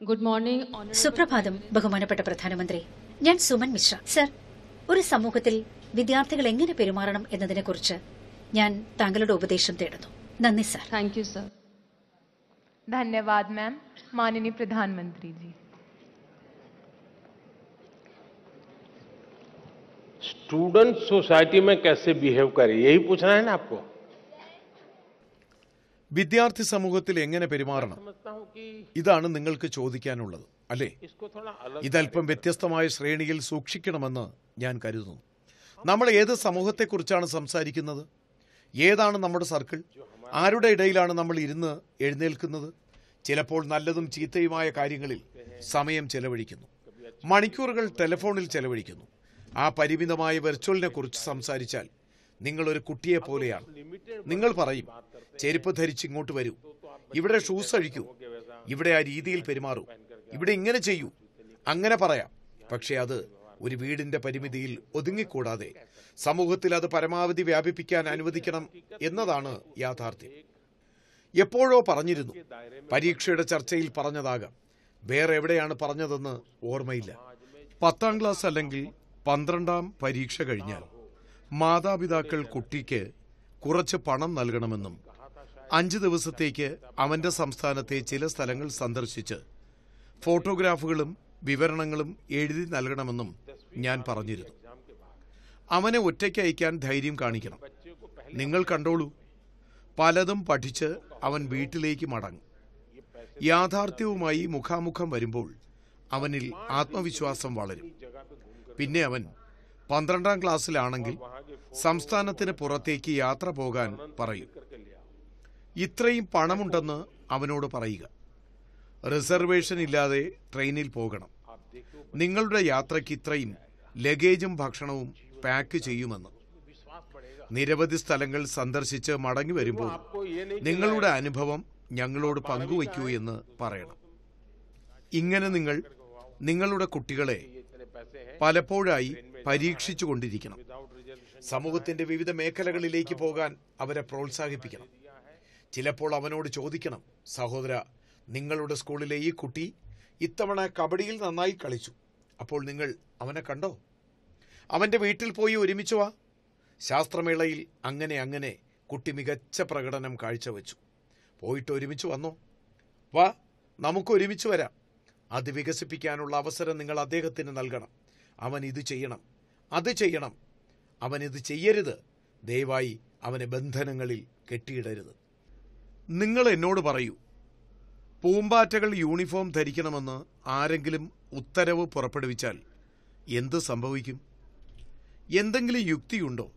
Good morning honourable സുപ്രഭാതം ബഹുമാനപ്പെട്ട പ്രധാനമന്ത്രി ഞാൻ സുമൻ മിശ്ര സർ ഒരു സമൂഹത്തിൽ വിദ്യാർത്ഥികൾ എങ്ങനെ പെരുമാറണം എന്നതിനെക്കുറിച്ച് ഞാൻ താങ്കളുടെ ഉപദേശം തേടുന്നു നന്ദി സർ थैंक यू सर धन्यवाद मैम माननीय प्रधानमंत्री जी स्टूडेंट सोसाइटी में कैसे बिहेव करे यही पूछना है ना आपको വിദ്യാർത്ഥി സമൂഹത്തിൽ എങ്ങനെ പെരുമാറണം? ഇതാണ് നിങ്ങൾക്ക് ചോദിക്കാനുള്ളത് അല്ലേ? ഇതല്പം വ്യത്യസ്തമായ ശ്രേണിയിൽ സൂക്ഷിക്കണമെന്ന് ഞാൻ കരുതുന്നു. നമ്മൾ ഏത് സമൂഹത്തെക്കുറിച്ചാണ് സംസാരിക്കുന്നത്? ഏതാണ് നമ്മുടെ സർക്കിൾ? ആരുടെ ഇടയിലാണ് നമ്മൾ ഇരുന്ന് എഴുന്നേൽക്കുന്നത്? ചിലപ്പോൾ നല്ലതും ചീത്തയുമായ കാര്യങ്ങളിൽ സമയം ചെലവഴിക്കുന്നു. മണിക്കൂറുകൾ ടെലഫോണിൽ ചെലവഴിക്കുന്നു. ആ പരിമിതമായ വെർച്വലിനെ കുറിച്ച് സംസാരിച്ചാൽ നിങ്ങളൊരു കുട്ടിയെ പോലെയാണ് നിങ്ങൾ പറയും ചെരുപ്പ് ധരിച്ച് ഇങ്ങോട്ട് വരൂ. ഇവിടെ ഷൂസ് അഴിക്കൂ. ഇവിടെ ആ രീതിയിൽ പെരുമാറൂ. ഇവിടെ ഇങ്ങനെ ചെയ്യൂ. അങ്ങനെ പറയാം. പക്ഷെ അത് ഒരു വീടിന്റെ പരിമിതിയിൽ ഒതുങ്ങിക്കൂടാതെ സമൂഹത്തിൽ അത് പരമാവധി വ്യാപിപ്പിക്കാൻ അനുവദിക്കണം എന്നതാണ് യാഥാർത്ഥ്യം. എപ്പോഴോ പറഞ്ഞിരുന്നു പരീക്ഷയുടെ ചർച്ചയിൽ പറഞ്ഞതാകാം. വേറെ എവിടെയാണ് പറഞ്ഞതെന്ന് ഓർമ്മയില്ല. പത്താം ക്ലാസ് അല്ലെങ്കിൽ പന്ത്രണ്ടാം പരീക്ഷ കഴിഞ്ഞാൽ മാതാപിതാക്കൾ കുട്ടിക്ക് കുറച്ച് പണം നൽകണമെന്നും അഞ്ച് ദിവസത്തേക്ക് അവന്റെ സംസ്ഥാനത്തെ ചില സ്ഥലങ്ങൾ സന്ദർശിച്ച് ഫോട്ടോഗ്രാഫുകളും വിവരണങ്ങളും എഴുതി നൽകണമെന്നും ഞാൻ പറഞ്ഞിരുന്നു. അവനെ ഒറ്റയ്ക്ക് അയക്കാൻ ധൈര്യം കാണിക്കണം. നിങ്ങൾ കണ്ടോളൂ. പലതും പഠിച്ച് അവൻ വീട്ടിലേക്ക് മടങ്ങും. യാഥാർത്ഥ്യവുമായി മുഖാമുഖം വരുമ്പോൾ അവനിൽ ആത്മവിശ്വാസം വളരും. പിന്നെ അവൻ പന്ത്രണ്ടാം ക്ലാസ്സിലാണെങ്കിൽ സംസ്ഥാനത്തിന് പുറത്തേക്ക് യാത്ര പോകാൻ പറയും. ഇത്രയും പണമുണ്ടെന്ന് അവനോട് പറയുക. റിസർവേഷൻ ഇല്ലാതെ ട്രെയിനിൽ പോകണം. നിങ്ങളുടെ യാത്രയ്ക്ക് ഇത്രയും ലഗേജും ഭക്ഷണവും പാക്ക് ചെയ്യുമെന്ന്. നിരവധി സ്ഥലങ്ങൾ സന്ദർശിച്ച് മടങ്ങി വരുമ്പോൾ നിങ്ങളുടെ അനുഭവം ഞങ്ങളോട് പങ്കുവയ്ക്കൂ എന്ന് പറയണം. ഇങ്ങനെ നിങ്ങൾ നിങ്ങളുടെ കുട്ടികളെ പലപ്പോഴായി പരീക്ഷിച്ചു കൊണ്ടിരിക്കണം സമൂഹത്തിന്റെ വിവിധ മേഖലകളിലേക്ക് പോകാൻ അവരെ പ്രോത്സാഹിപ്പിക്കണം. ചിലപ്പോൾ അവനോട് ചോദിക്കണം സഹോദര നിങ്ങളുടെ സ്കൂളിലെ ഈ കുട്ടി ഇത്തവണ കബഡിയിൽ നന്നായി കളിച്ചു. അപ്പോൾ നിങ്ങൾ അവനെ കണ്ടോ? അവന്റെ വീട്ടിൽ പോയി ഒരുമിച്ച് വാ. ശാസ്ത്രമേളയിൽ അങ്ങനെ അങ്ങനെ കുട്ടി മികച്ച പ്രകടനം കാഴ്ചവെച്ചു. പോയിട്ട് ഒരുമിച്ച് വന്നോ? വാ നമുക്ക് ഒരുമിച്ച് വരാം. അത് വികസിപ്പിക്കാനുള്ള അവസരം നിങ്ങൾ അദ്ദേഹത്തിന് നൽകണം. അവൻ ഇത് ചെയ്യണം. അത് ചെയ്യണം. അവൻ ഇത് ചെയ്യരുത്. ദയവായി അവനെ ബന്ധനങ്ങളിൽ കെട്ടിയിടരുത്. നിങ്ങൾ എന്നോട് പറയൂ പൂമ്പാറ്റകൾ യൂണിഫോം ധരിക്കണമെന്ന് ആരെങ്കിലും ഉത്തരവ് പുറപ്പെടുവിച്ചാൽ എന്ത് സംഭവിക്കും? എന്തെങ്കിലും യുക്തിയുണ്ടോ?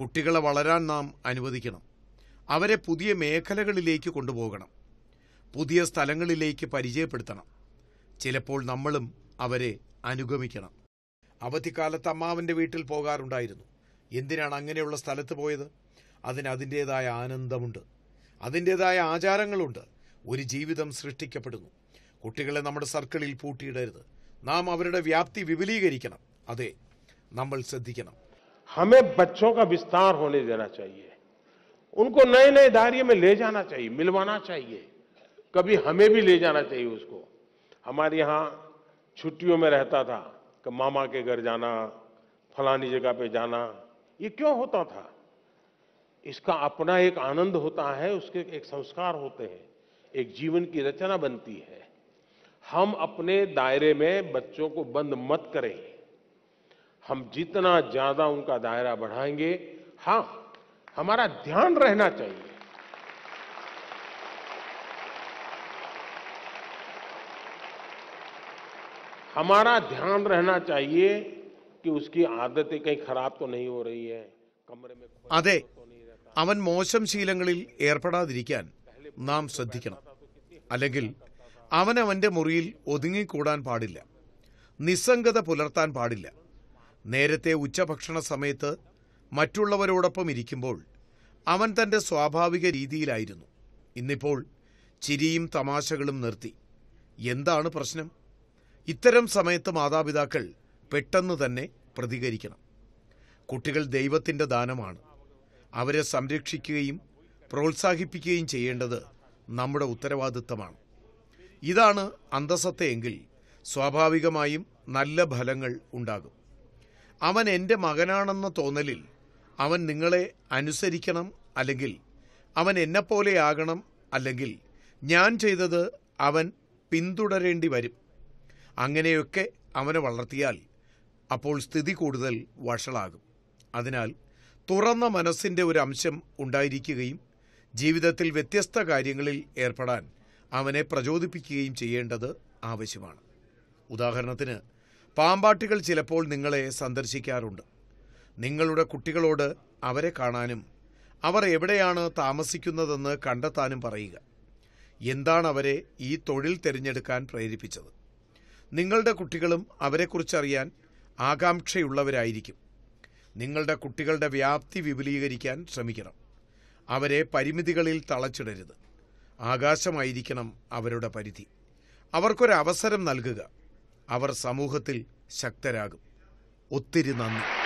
കുട്ടികളെ വളരാൻ നാം അനുവദിക്കണം. അവരെ പുതിയ മേഖലകളിലേക്ക് കൊണ്ടുപോകണം. പുതിയ സ്ഥലങ്ങളിലേക്ക് പരിചയപ്പെടുത്തണം. ചിലപ്പോൾ നമ്മളും അവരെ അനുഗമിക്കണം. അവധിക്കാലത്ത് അമ്മാവന്റെ വീട്ടിൽ പോകാറുണ്ടായിരുന്നു. എന്തിനാണ് അങ്ങനെയുള്ള സ്ഥലത്ത് പോയത്? അതിന് അതിന്റെതായ ആനന്ദമുണ്ട്. അതിൻ്റെതായ ആചാരങ്ങളുണ്ട് ഒരു ജീവിതം സൃഷ്ടിക്കപ്പെടുന്നു കുട്ടികളെ നമ്മുടെ സർക്കിളിൽ പൂട്ടിയിടരുത് നാം അവരുടെ വ്യാപ്തി വിപുലീകരിക്കണം അതെ നമ്മൾ ശ്രദ്ധിക്കണം हमें बच्चों का विस्तार होने देना चाहिए उनको नए नए दायरे में ले जाना चाहिए मिलवाना चाहिए कभी हमें भी ले जाना चाहिए उसको हमारे यहाँ छुट्टियों में रहता था कि मामा के घर जाना फलानी जगह पे जाना ये क्यों होता था इसका अपना एक आनंद होता है उसके एक संस्कार होते हैं एक जीवन की रचना बनती है। हम अपने दायरे में बच्चों को बंद मत करें। हम जितना ज़्यादा उनका दायरा बढ़ाएँगे हाँ हमारा ध्यान रहना चाहिए। हमारा ध्यान रहना चाहिए कि उसकी आदतें कहीं खराब तो नहीं हो रही है कमरे में അതെ അവൻ മോശം ശീലങ്ങളിൽ ഏർപ്പെടാതിരിക്കാൻ നാം ശ്രദ്ധിക്കണം. അല്ലെങ്കിൽ അവൻ അവന്റെ മുറിയിൽ ഒതുങ്ങിക്കൂടാൻ പാടില്ല. നിസ്സംഗത പുലർത്താൻ പാടില്ല. നേരത്തെ ഉച്ചഭക്ഷണ സമയത്ത് മറ്റുള്ളവരോടൊപ്പം ഇരിക്കുമ്പോൾ അവൻ തന്റെ സ്വാഭാവിക രീതിയിലായിരുന്നു. ഇന്നിപ്പോൾ ചിരിയും തമാശകളും നിർത്തി. എന്താണ് പ്രശ്നം? ഇത്തരം സമയത്ത് മാതാപിതാക്കൾ പെട്ടെന്ന് തന്നെ പ്രതികരിക്കണം. കുട്ടികൾ ദൈവത്തിന്റെ ദാനമാണ്. അവരെ സംരക്ഷിക്കുകയും പ്രോത്സാഹിപ്പിക്കുകയും ചെയ്യേണ്ടത് നമ്മുടെ ഉത്തരവാദിത്തമാണ്. ഇതാണ് അന്തസത്തയെങ്കിൽ സ്വാഭാവികമായും നല്ല ഫലങ്ങൾ ഉണ്ടാകും. അവൻ എന്റെ മകനാണെന്ന തോന്നലിൽ അവൻ നിങ്ങളെ അനുസരിക്കണം അല്ലെങ്കിൽ അവൻ എന്നെപ്പോലെയാകണം അല്ലെങ്കിൽ ഞാൻ ചെയ്തത് അവൻ പിന്തുടരേണ്ടി വരും. അങ്ങനെയൊക്കെ അവനെ വളർത്തിയാൽ അപ്പോൾ സ്ഥിതി കൂടുതൽ വഷളാകും. അതിനാൽ തുറന്ന മനസ്സിന്റെ ഒരു അംശം ഉണ്ടായിരിക്കുകയും ജീവിതത്തിൽ വ്യത്യസ്ത കാര്യങ്ങളിൽ ഏർപ്പെടാൻ അവനെ പ്രചോദിപ്പിക്കുകയും ചെയ്യേണ്ടത് ആവശ്യമാണ്. ഉദാഹരണത്തിന് പാമ്പാട്ടികൾ ചിലപ്പോൾ നിങ്ങളെ സന്ദർശിക്കാറുണ്ട്. നിങ്ങളുടെ കുട്ടികളോട് അവരെ കാണാനും അവർ എവിടെയാണ് താമസിക്കുന്നതെന്ന് കണ്ടെത്താനും പറയുക. എന്താണ് അവരെ ഈ തൊഴിൽ തിരഞ്ഞെടുക്കാൻ പ്രേരിപ്പിച്ചത്? നിങ്ങളുടെ കുട്ടികളും അവരെക്കുറിച്ചറിയാൻ ആകാംക്ഷയുള്ളവരായിരിക്കും. നിങ്ങളുടെ കുട്ടികളുടെ വ്യാപ്തി വിപുലീകരിക്കാൻ ശ്രമിക്കണം. അവരെ പരിമിതികളിൽ തളച്ചിടരുത്. ആകാശമായിരിക്കണം അവരുടെ പരിധി. അവർക്കൊരവസരം നൽകുക. അവർ സമൂഹത്തിൽ ശക്തരാകും. ഒത്തിരി നന്ദി.